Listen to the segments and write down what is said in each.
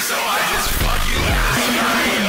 so I just fuck you.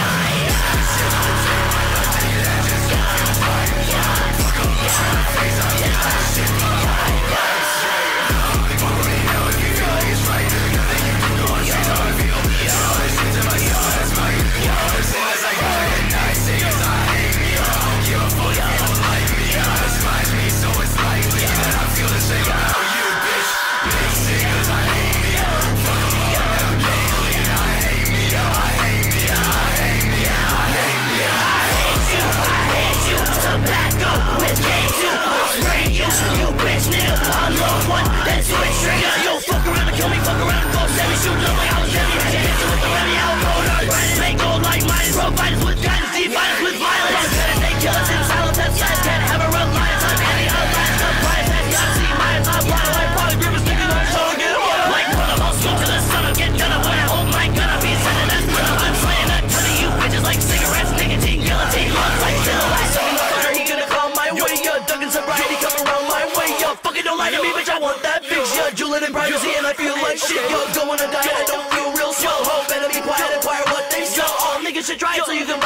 motherfucker don't lie to me, bitch, I want that fix. Yeah, drooling in privacy and I feel like shit. Yo, don't wanna die, I don't feel real swell Ho, better be quiet, and quiet what they sell All niggas should try it so you can